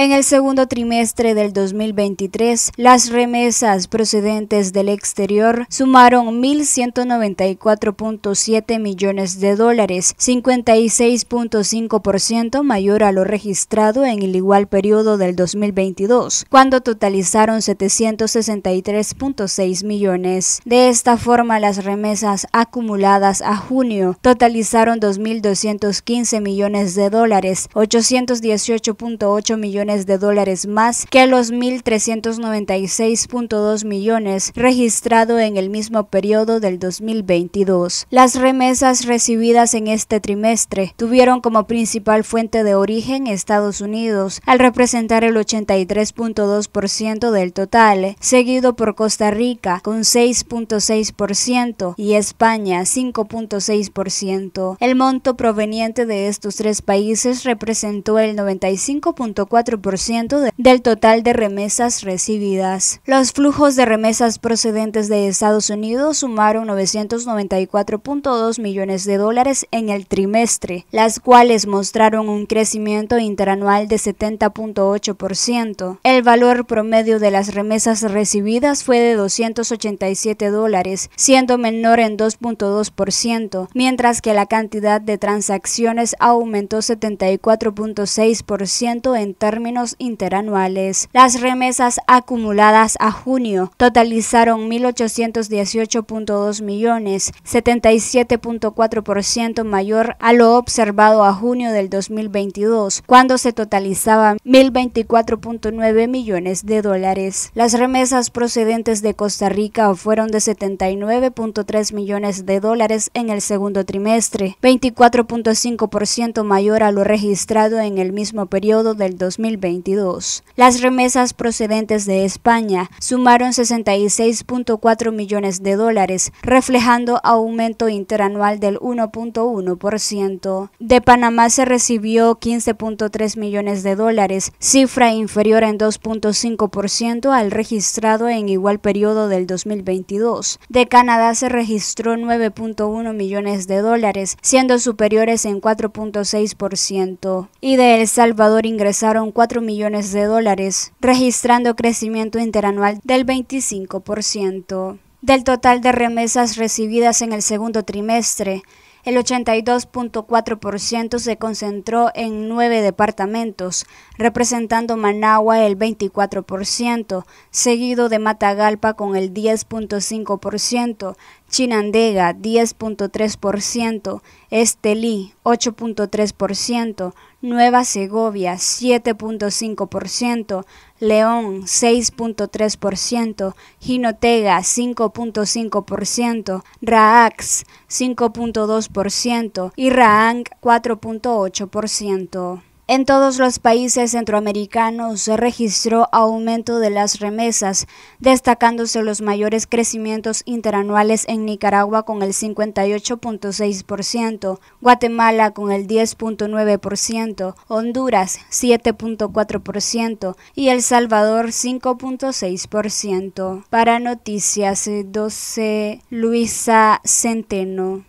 En el segundo trimestre del 2023, las remesas procedentes del exterior sumaron 1.194.7 millones de dólares, 56.5% mayor a lo registrado en el igual periodo del 2022, cuando totalizaron 763.6 millones. De esta forma, las remesas acumuladas a junio totalizaron 2.215 millones de dólares, 818.8 millones de dólares más que los 1.396.2 millones registrado en el mismo periodo del 2022. Las remesas recibidas en este trimestre tuvieron como principal fuente de origen Estados Unidos, al representar el 83.2% del total, seguido por Costa Rica con 6.6% y España 5.6%. El monto proveniente de estos tres países representó el 95.4% del total de remesas recibidas. Los flujos de remesas procedentes de Estados Unidos sumaron 994.2 millones de dólares en el trimestre, las cuales mostraron un crecimiento interanual de 70.8%. El valor promedio de las remesas recibidas fue de 287 dólares, siendo menor en 2.2%, mientras que la cantidad de transacciones aumentó 74.6% en términos interanuales. Las remesas acumuladas a junio totalizaron 1.818.2 millones, 77.4% mayor a lo observado a junio del 2022, cuando se totalizaban 1.024.9 millones de dólares. Las remesas procedentes de Costa Rica fueron de 79.3 millones de dólares en el segundo trimestre, 24.5% mayor a lo registrado en el mismo periodo del 2022. Las remesas procedentes de España sumaron 66.4 millones de dólares, reflejando aumento interanual del 1.1%. De Panamá se recibió 15.3 millones de dólares, cifra inferior en 2.5% al registrado en igual periodo del 2022. De Canadá se registró 9.1 millones de dólares, siendo superiores en 4.6%. Y de El Salvador ingresaron 4 millones de dólares, registrando crecimiento interanual del 25%. Del total de remesas recibidas en el segundo trimestre, el 82.4% se concentró en nueve departamentos, representando Managua el 24%, seguido de Matagalpa con el 10.5%, Chinandega 10.3%, Estelí 8.3%, Nueva Segovia 7.5%, León 6.3%, Jinotega 5.5%, Raax 5.2% y Raang 4.8%. En todos los países centroamericanos se registró aumento de las remesas, destacándose los mayores crecimientos interanuales en Nicaragua con el 58.6%, Guatemala con el 10.9%, Honduras 7.4% y El Salvador 5.6%. Para Noticias 12, Luisa Centeno.